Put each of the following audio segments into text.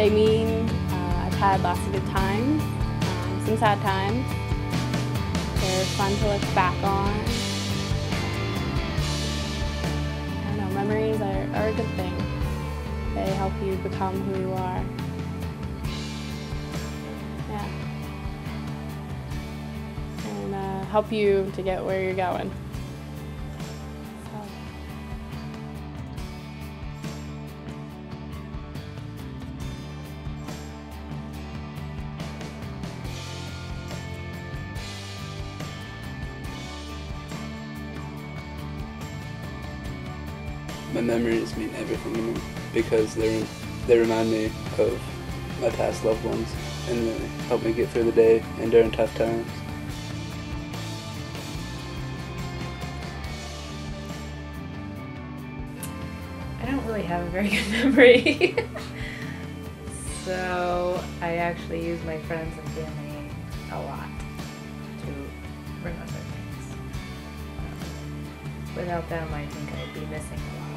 They mean uh, I've had lots of good times, um, some sad times. They're fun to look back on. I don't know, memories are, are a good thing. They help you become who you are. Yeah. And uh, help you to get where you're going. My memories mean everything to me because they they remind me of my past loved ones and they help me get through the day and during tough times. I don't really have a very good memory. so I actually use my friends and family a lot to remember things. Without them, I think I'd be missing a lot.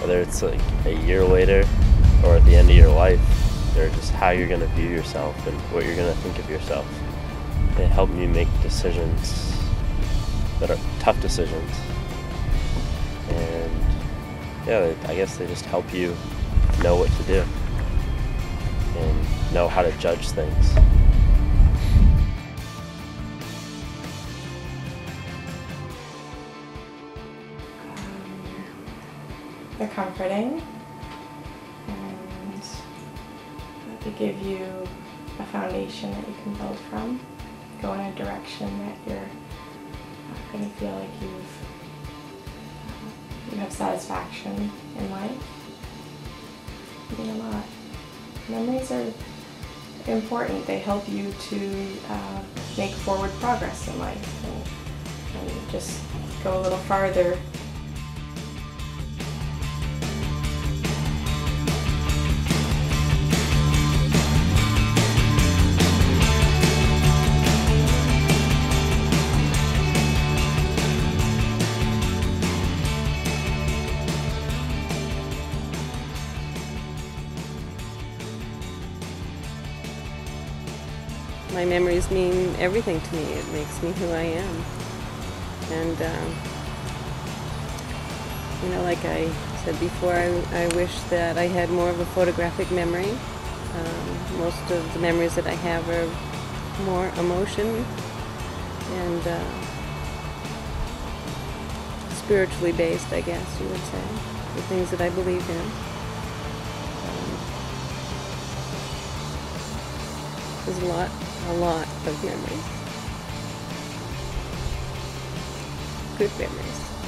Whether it's like a year later or at the end of your life, or just how you're going to view yourself and what you're going to think of yourself. They help you make decisions that are tough decisions. And yeah, I guess they just help you know what to do and know how to judge things. They're comforting and they give you a foundation that you can build from. Go in a direction that you're not going to feel like you've you have satisfaction in life. You mean a lot. Memories are important. They help you to uh, make forward progress in life and, and just go a little farther My memories mean everything to me. It makes me who I am. And, um, you know, like I said before, I, I wish that I had more of a photographic memory. Um, most of the memories that I have are more emotion and uh, spiritually based, I guess you would say. The things that I believe in. There's a lot, a lot of memories. Good memories.